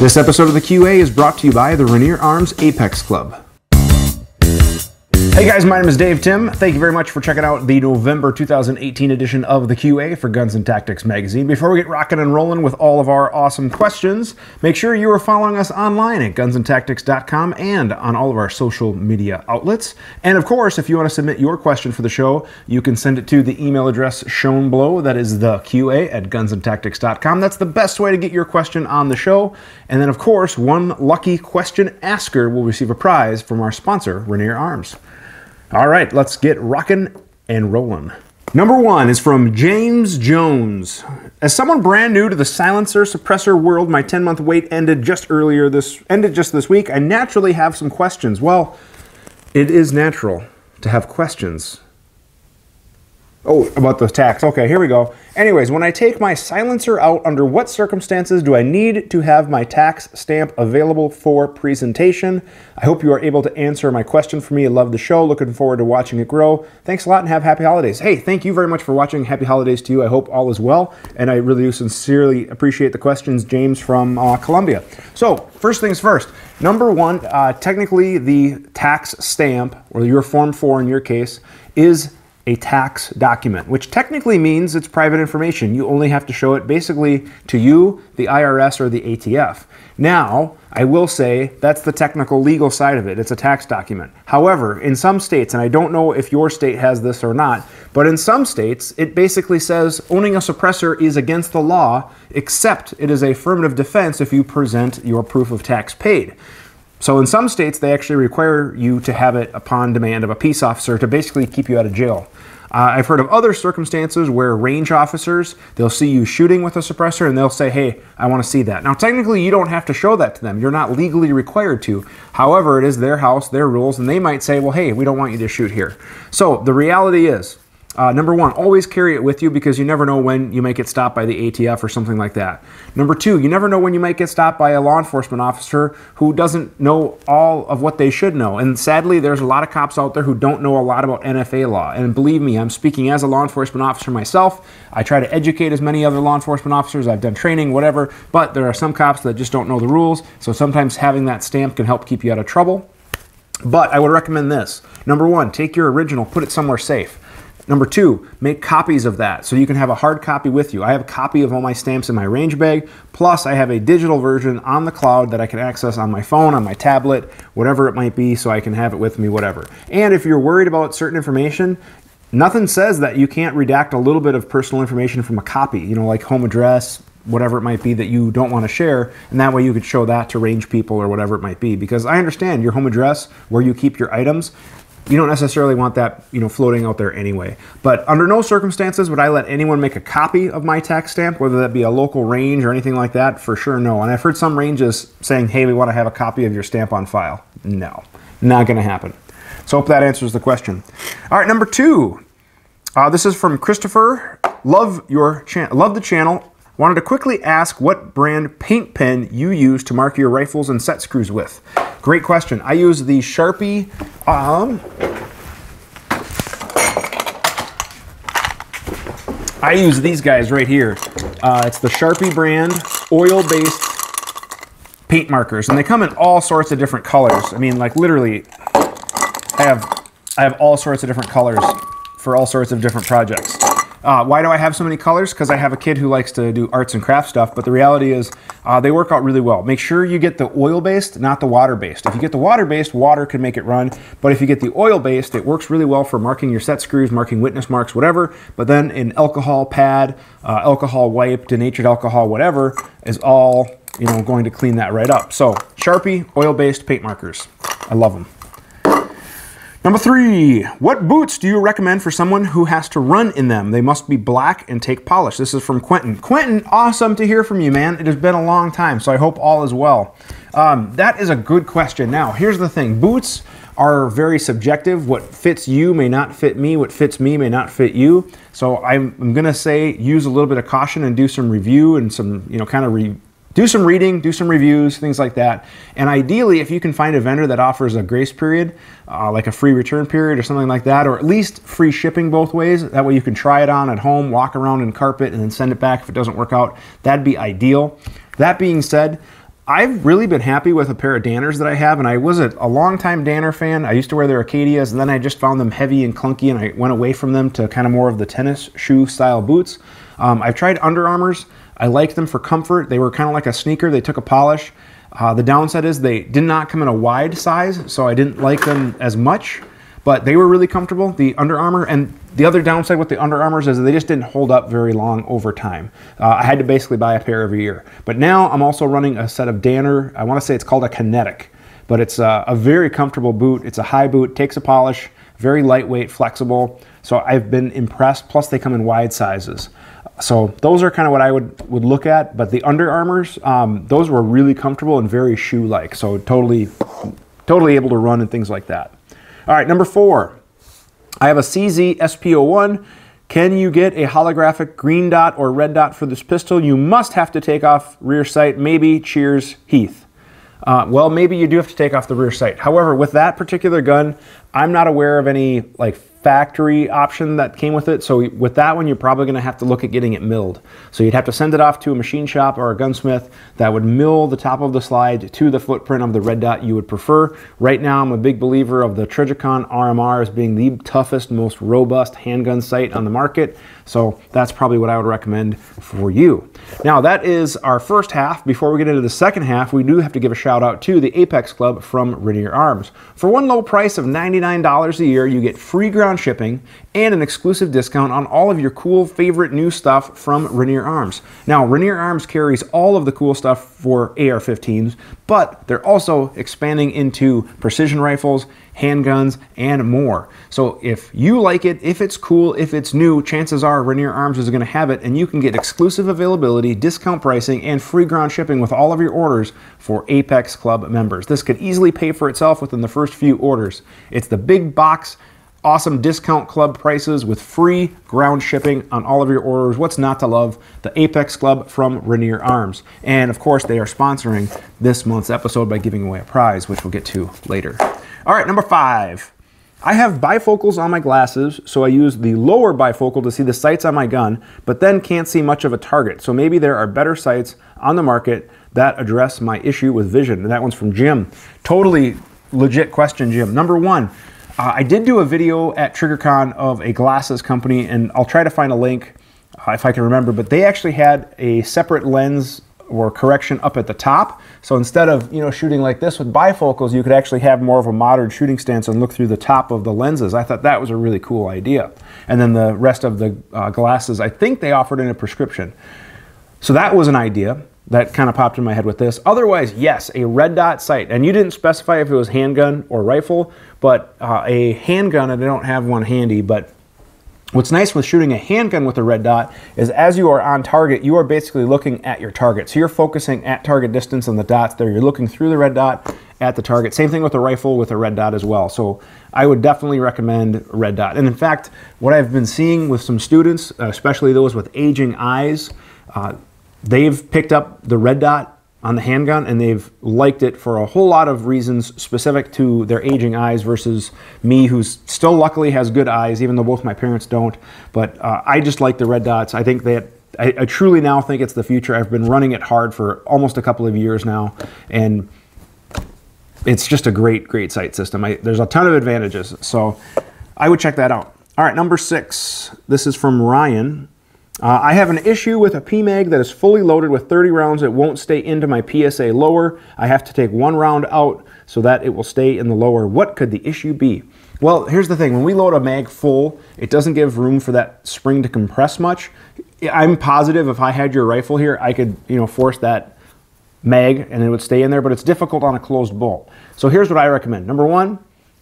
This episode of the QA is brought to you by the Rainier Arms Apex Club. Hey guys, my name is Dave Tim. Thank you very much for checking out the November 2018 edition of the QA for Guns and Tactics magazine. Before we get rocking and rolling with all of our awesome questions, make sure you are following us online at gunsandtactics.com and on all of our social media outlets. And of course, if you want to submit your question for the show, you can send it to the email address shown below. That is the QA at gunsandtactics.com. That's the best way to get your question on the show. And then, of course, one lucky question asker will receive a prize from our sponsor, Rainier Arms. All right, let's get rocking and rolling. Number one is from James Jones. As someone brand new to the silencer suppressor world, my 10 month wait ended just earlier this ended just this week. I naturally have some questions. Well, it is natural to have questions Oh, about the tax. Okay, here we go. Anyways, when I take my silencer out, under what circumstances do I need to have my tax stamp available for presentation? I hope you are able to answer my question for me. I love the show. Looking forward to watching it grow. Thanks a lot and have happy holidays. Hey, thank you very much for watching. Happy holidays to you. I hope all is well. And I really do sincerely appreciate the questions, James from uh, Columbia. So, first things first. Number one, uh, technically, the tax stamp, or your Form 4 in your case, is a tax document, which technically means it's private information. You only have to show it basically to you, the IRS, or the ATF. Now, I will say that's the technical legal side of it. It's a tax document. However, in some states, and I don't know if your state has this or not, but in some states, it basically says owning a suppressor is against the law, except it is a affirmative defense if you present your proof of tax paid. So in some states, they actually require you to have it upon demand of a peace officer to basically keep you out of jail. Uh, I've heard of other circumstances where range officers, they'll see you shooting with a suppressor and they'll say, hey, I want to see that. Now, technically, you don't have to show that to them. You're not legally required to. However, it is their house, their rules, and they might say, well, hey, we don't want you to shoot here. So the reality is, uh, number one, always carry it with you because you never know when you might get stopped by the ATF or something like that. Number two, you never know when you might get stopped by a law enforcement officer who doesn't know all of what they should know. And sadly, there's a lot of cops out there who don't know a lot about NFA law. And believe me, I'm speaking as a law enforcement officer myself. I try to educate as many other law enforcement officers. I've done training, whatever. But there are some cops that just don't know the rules. So sometimes having that stamp can help keep you out of trouble. But I would recommend this. Number one, take your original, put it somewhere safe. Number two, make copies of that so you can have a hard copy with you. I have a copy of all my stamps in my range bag, plus I have a digital version on the cloud that I can access on my phone, on my tablet, whatever it might be, so I can have it with me, whatever. And if you're worried about certain information, nothing says that you can't redact a little bit of personal information from a copy, you know, like home address, whatever it might be that you don't want to share, and that way you could show that to range people or whatever it might be. Because I understand your home address, where you keep your items, you don't necessarily want that you know floating out there anyway. But under no circumstances would i let anyone make a copy of my tax stamp whether that be a local range or anything like that for sure no. And i've heard some ranges saying hey we want to have a copy of your stamp on file. No. Not going to happen. So hope that answers the question. All right number two. Uh, this is from christopher. Love your channel love the channel wanted to quickly ask what brand paint pen you use to mark your rifles and set screws with Great question. I use the Sharpie. Um, I use these guys right here. Uh, it's the Sharpie brand oil-based paint markers, and they come in all sorts of different colors. I mean, like literally, I have I have all sorts of different colors for all sorts of different projects. Uh, why do I have so many colors? Because I have a kid who likes to do arts and craft stuff, but the reality is uh, they work out really well. Make sure you get the oil based, not the water based. If you get the water based, water can make it run, but if you get the oil based, it works really well for marking your set screws, marking witness marks, whatever. But then an alcohol pad, uh, alcohol wipe, denatured alcohol, whatever, is all you know going to clean that right up. So Sharpie oil based paint markers, I love them. Number three, what boots do you recommend for someone who has to run in them? They must be black and take polish. This is from Quentin. Quentin, awesome to hear from you, man. It has been a long time, so I hope all is well. Um, that is a good question. Now, here's the thing boots are very subjective. What fits you may not fit me. What fits me may not fit you. So I'm, I'm going to say use a little bit of caution and do some review and some, you know, kind of re- do some reading, do some reviews, things like that. And ideally, if you can find a vendor that offers a grace period, uh, like a free return period or something like that, or at least free shipping both ways, that way you can try it on at home, walk around in carpet, and then send it back if it doesn't work out, that'd be ideal. That being said, I've really been happy with a pair of Danners that I have, and I was a, a long time Danner fan. I used to wear their Acadias, and then I just found them heavy and clunky, and I went away from them to kind of more of the tennis shoe style boots. Um, I've tried Under Armours. I liked them for comfort. They were kind of like a sneaker. They took a polish. Uh, the downside is they did not come in a wide size, so I didn't like them as much but they were really comfortable, the Under Armour. And the other downside with the Under Armours is they just didn't hold up very long over time. Uh, I had to basically buy a pair every year. But now I'm also running a set of Danner. I want to say it's called a Kinetic, but it's a, a very comfortable boot. It's a high boot, takes a polish, very lightweight, flexible. So I've been impressed. Plus, they come in wide sizes. So those are kind of what I would, would look at. But the Under Armours, um, those were really comfortable and very shoe-like. So totally, totally able to run and things like that. All right, number four. I have a CZ SP01. Can you get a holographic green dot or red dot for this pistol? You must have to take off rear sight. Maybe cheers, Heath. Uh, well, maybe you do have to take off the rear sight. However, with that particular gun, I'm not aware of any like factory option that came with it. So with that one, you're probably going to have to look at getting it milled. So you'd have to send it off to a machine shop or a gunsmith that would mill the top of the slide to the footprint of the red dot you would prefer. Right now, I'm a big believer of the Trijicon RMR as being the toughest, most robust handgun sight on the market. So that's probably what I would recommend for you. Now that is our first half. Before we get into the second half, we do have to give a shout out to the Apex Club from Rainier Arms. For one low price of $99 a year, you get free ground shipping and an exclusive discount on all of your cool favorite new stuff from Rainier Arms. Now, Rainier Arms carries all of the cool stuff for AR-15s, but they're also expanding into precision rifles handguns, and more. So if you like it, if it's cool, if it's new, chances are Rainier Arms is going to have it, and you can get exclusive availability, discount pricing, and free ground shipping with all of your orders for Apex Club members. This could easily pay for itself within the first few orders. It's the big box awesome discount club prices with free ground shipping on all of your orders. What's not to love? The Apex Club from Rainier Arms. And of course, they are sponsoring this month's episode by giving away a prize, which we'll get to later. All right, number five. I have bifocals on my glasses, so I use the lower bifocal to see the sights on my gun, but then can't see much of a target. So maybe there are better sights on the market that address my issue with vision. And that one's from Jim. Totally legit question, Jim. Number one, uh, I did do a video at TriggerCon of a glasses company, and I'll try to find a link uh, if I can remember, but they actually had a separate lens or correction up at the top. So instead of you know shooting like this with bifocals, you could actually have more of a modern shooting stance and look through the top of the lenses. I thought that was a really cool idea. And then the rest of the uh, glasses, I think they offered in a prescription. So that was an idea that kind of popped in my head with this. Otherwise, yes, a red dot sight. And you didn't specify if it was handgun or rifle, but uh, a handgun, and I don't have one handy, but What's nice with shooting a handgun with a red dot is as you are on target, you are basically looking at your target. So you're focusing at target distance on the dots there. You're looking through the red dot at the target. Same thing with a rifle with a red dot as well. So I would definitely recommend red dot. And in fact, what I've been seeing with some students, especially those with aging eyes, uh, they've picked up the red dot on the handgun and they've liked it for a whole lot of reasons specific to their aging eyes versus me who's still luckily has good eyes even though both my parents don't. But uh, i just like the red dots. I think that I, I, truly now think it's the future. I've been running it hard for almost a couple of years now and it's just a great great sight system. I, there's a ton of advantages so i would check that out. All right number six. This is from ryan uh, I have an issue with a PMAG that is fully loaded with 30 rounds. It won't stay into my PSA lower. I have to take one round out so that it will stay in the lower. What could the issue be? Well, here's the thing. When we load a mag full, it doesn't give room for that spring to compress much. I'm positive if I had your rifle here, I could, you know, force that mag and it would stay in there, but it's difficult on a closed bolt. So here's what I recommend. Number one,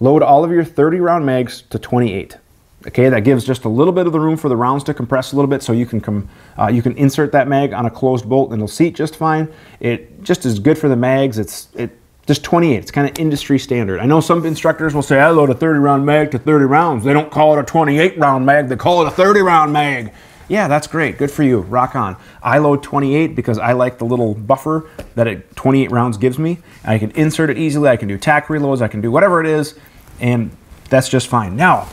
load all of your 30 round mags to 28. Okay, that gives just a little bit of the room for the rounds to compress a little bit so you can come, uh, you can insert that mag on a closed bolt and it'll seat just fine. It just is good for the mags. It's it just 28. It's kind of industry standard. I know some instructors will say I load a 30 round mag to 30 rounds. They don't call it a 28 round mag. They call it a 30 round mag. Yeah, that's great. Good for you. Rock on. I load 28 because I like the little buffer that it 28 rounds gives me. I can insert it easily. I can do tack reloads. I can do whatever it is, and that's just fine. Now,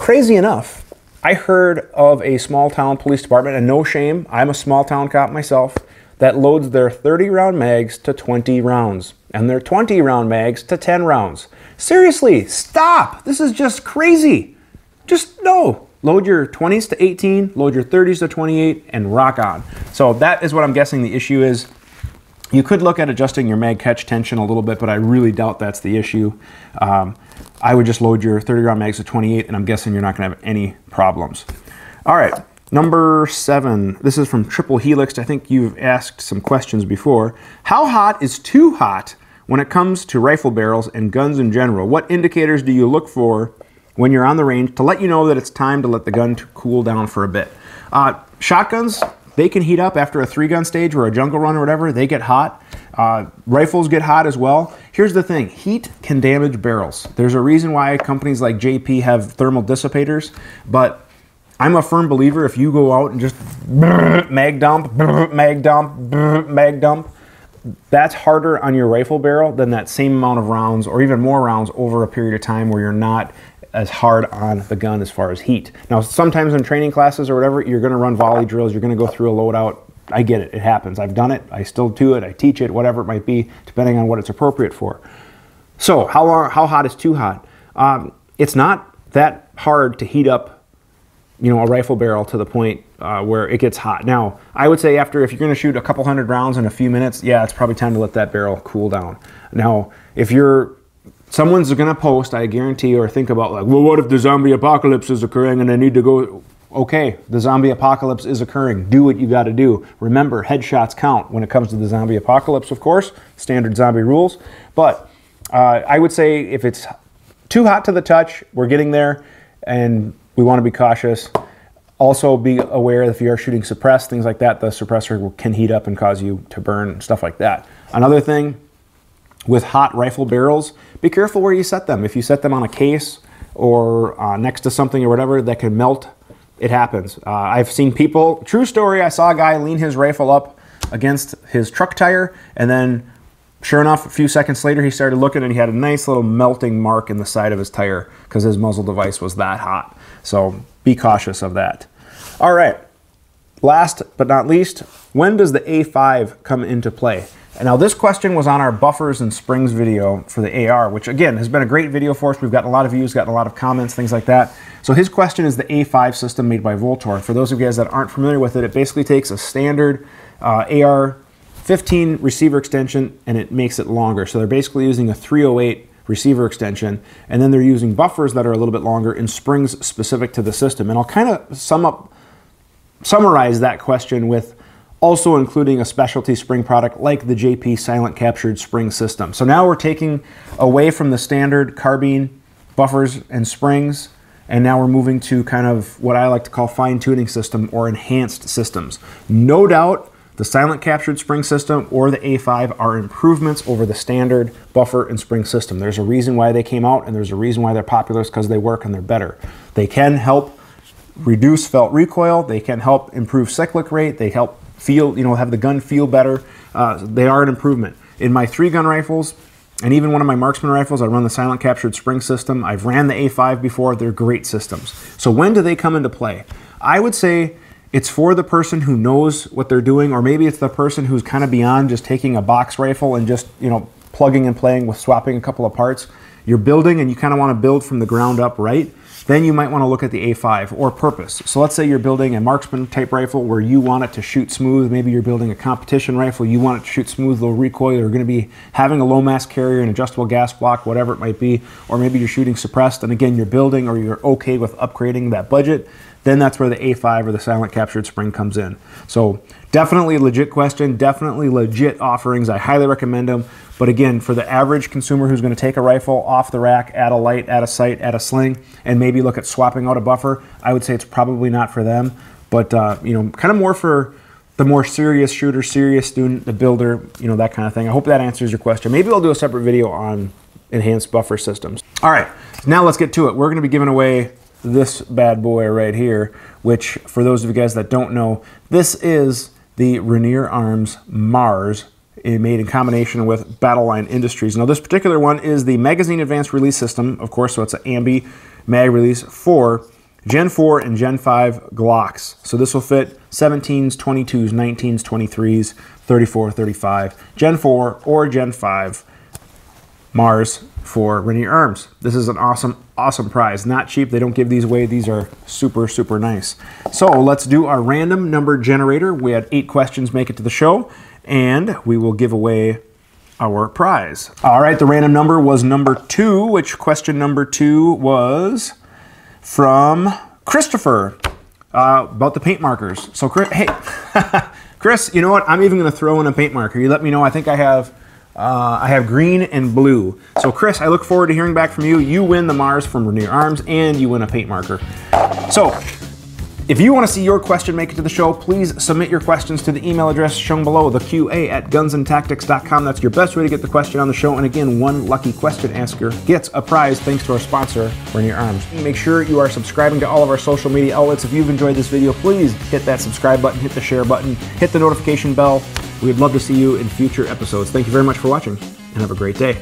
Crazy enough, I heard of a small town police department, and no shame, I'm a small town cop myself, that loads their 30 round mags to 20 rounds and their 20 round mags to 10 rounds. Seriously, stop! This is just crazy. Just no. Load your 20s to 18, load your 30s to 28, and rock on. So that is what I'm guessing the issue is. You could look at adjusting your mag catch tension a little bit, but I really doubt that's the issue. Um, I would just load your 30 round mags to 28, and I'm guessing you're not going to have any problems. All right, number seven. This is from Triple Helix. I think you've asked some questions before. How hot is too hot when it comes to rifle barrels and guns in general? What indicators do you look for when you're on the range to let you know that it's time to let the gun cool down for a bit. Uh, shotguns, they can heat up after a three gun stage or a jungle run or whatever. They get hot. Uh, rifles get hot as well. Here's the thing heat can damage barrels. There's a reason why companies like JP have thermal dissipators, but I'm a firm believer if you go out and just mag dump, mag dump, mag dump, that's harder on your rifle barrel than that same amount of rounds or even more rounds over a period of time where you're not as hard on the gun as far as heat. Now, sometimes in training classes or whatever, you're going to run volley drills, you're going to go through a loadout. I get it, it happens. I've done it, I still do it, I teach it, whatever it might be, depending on what it's appropriate for. So, how, long, how hot is too hot? Um, it's not that hard to heat up, you know, a rifle barrel to the point uh, where it gets hot. Now, I would say after if you're going to shoot a couple hundred rounds in a few minutes, yeah, it's probably time to let that barrel cool down. Now, if you're someone's going to post, I guarantee, or think about like, well, what if the zombie apocalypse is occurring and I need to go? Okay, the zombie apocalypse is occurring. Do what you got to do. Remember, headshots count when it comes to the zombie apocalypse, of course, standard zombie rules. But uh, I would say if it's too hot to the touch, we're getting there, and we want to be cautious. Also, be aware if you are shooting suppressed, things like that, the suppressor can heat up and cause you to burn, stuff like that. Another thing, with hot rifle barrels, be careful where you set them. If you set them on a case or uh, next to something or whatever that can melt, it happens. Uh, I've seen people, true story, I saw a guy lean his rifle up against his truck tire and then sure enough, a few seconds later, he started looking and he had a nice little melting mark in the side of his tire because his muzzle device was that hot. So be cautious of that. All right, last but not least, when does the A5 come into play? And now this question was on our buffers and springs video for the AR, which again has been a great video for us. We've gotten a lot of views, gotten a lot of comments, things like that. So his question is the A5 system made by Vltor. For those of you guys that aren't familiar with it, it basically takes a standard uh, AR 15 receiver extension and it makes it longer. So they're basically using a 308 receiver extension and then they're using buffers that are a little bit longer and springs specific to the system. And I'll kind of sum up, summarize that question with also including a specialty spring product like the JP Silent Captured Spring System. So now we're taking away from the standard carbine buffers and springs, and now we're moving to kind of what I like to call fine tuning system or enhanced systems. No doubt the Silent Captured Spring System or the A5 are improvements over the standard buffer and spring system. There's a reason why they came out, and there's a reason why they're popular, because they work and they're better. They can help reduce felt recoil, they can help improve cyclic rate, they help feel, you know, have the gun feel better. Uh, they are an improvement. In my three gun rifles, and even one of my marksman rifles, I run the silent captured spring system. I've ran the A5 before. They're great systems. So when do they come into play? I would say it's for the person who knows what they're doing, or maybe it's the person who's kind of beyond just taking a box rifle and just, you know, plugging and playing with swapping a couple of parts. You're building and you kind of want to build from the ground up right. Then you might want to look at the A5 or purpose. So let's say you're building a marksman type rifle where you want it to shoot smooth. Maybe you're building a competition rifle. You want it to shoot smooth, low recoil. You're going to be having a low mass carrier, an adjustable gas block, whatever it might be. Or maybe you're shooting suppressed. And again, you're building or you're okay with upgrading that budget. Then that's where the A5 or the silent captured spring comes in. So definitely legit question. Definitely legit offerings. I highly recommend them. But again, for the average consumer who's going to take a rifle off the rack, add a light, add a sight, add a sling, and maybe look at swapping out a buffer, I would say it's probably not for them. But uh, you know, kind of more for the more serious shooter, serious student, the builder, you know, that kind of thing. I hope that answers your question. Maybe I'll do a separate video on enhanced buffer systems. All right, now let's get to it. We're going to be giving away this bad boy right here, which for those of you guys that don't know, this is the Rainier Arms Mars eh, made in combination with Battleline Industries. Now, this particular one is the Magazine Advanced Release System, of course, so it's an AMBI mag release for Gen 4 and Gen 5 Glocks. So this will fit 17s, 22s, 19s, 23s, 34, 35, Gen 4, or Gen 5 Mars for Rainier Arms. This is an awesome, awesome prize. Not cheap. They don't give these away. These are super, super nice. So let's do our random number generator. We had eight questions make it to the show, and we will give away our prize. All right, the random number was number two, which question number two was from Christopher uh, about the paint markers. So, Chris, hey, Chris, you know what? I'm even going to throw in a paint marker. You let me know. I think I have. Uh, I have green and blue. So, Chris, I look forward to hearing back from you. You win the Mars from Rainier Arms, and you win a paint marker. So, if you want to see your question make it to the show, please submit your questions to the email address shown below, the QA at gunsandtactics.com. That's your best way to get the question on the show. And again, one lucky question asker gets a prize thanks to our sponsor, Rainier Arms. Make sure you are subscribing to all of our social media outlets. If you've enjoyed this video, please hit that subscribe button, hit the share button, hit the notification bell. We'd love to see you in future episodes. Thank you very much for watching, and have a great day.